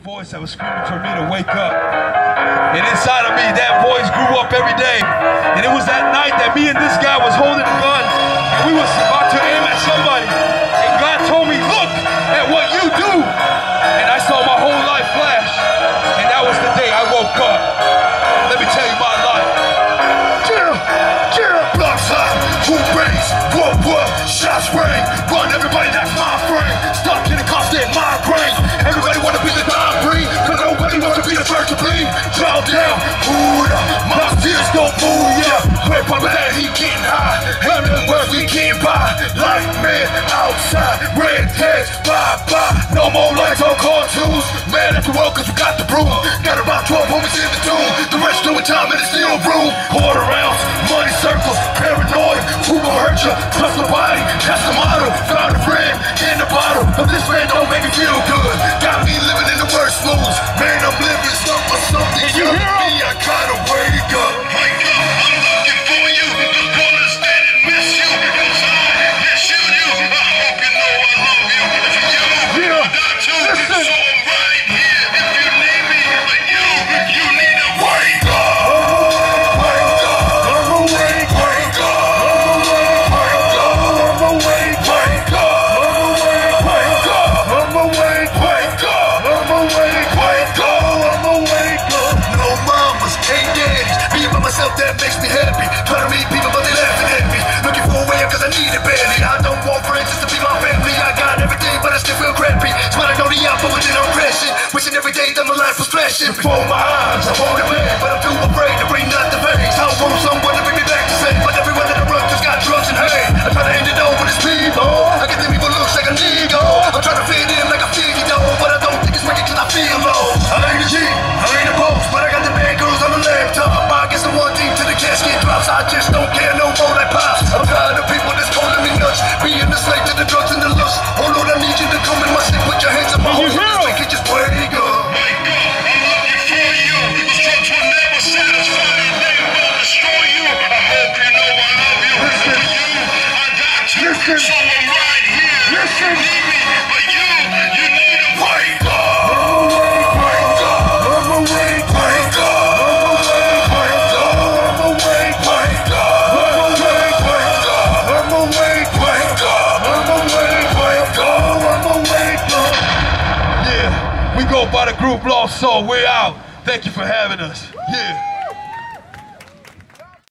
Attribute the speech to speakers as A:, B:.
A: voice that was screaming for me to wake up. And inside of me, that voice grew up every day. And it was that night that me and this guy was holding a gun, and we was about to aim at somebody. And God told me, look at what you do. And I saw my whole life flash. And that was the day I woke up. Let me tell you my life.
B: Chill, chill, blocks high, who raise, what, what, shots ring, draw down, ooh, my tears don't move, yeah, great papa that he getting high, and the words we can't buy, like man outside, red tags, bye bye, no more lights on cartoons, man at the world cause we got the broom, got about 12 homies in the tomb, the rest doing time in the steel room, quarter ounce, money circles, paranoid, who will hurt you, trust the body, that's the motto, found a friend in the bottle, of this man don't make me feel good, that makes me happy. Trying to meet people but they laughing at me. Looking for a way out cause I need it badly. I don't want friends just to be my family. I got everything but I still feel crappy. Smiling on the output then I'm crashing. Wishing every day that my life was flashing before my eyes. I want it back but I'm got you. So I'm right here.
A: Listen. By the group Lozt Zoul. We're out. Thank you for having us. Yeah.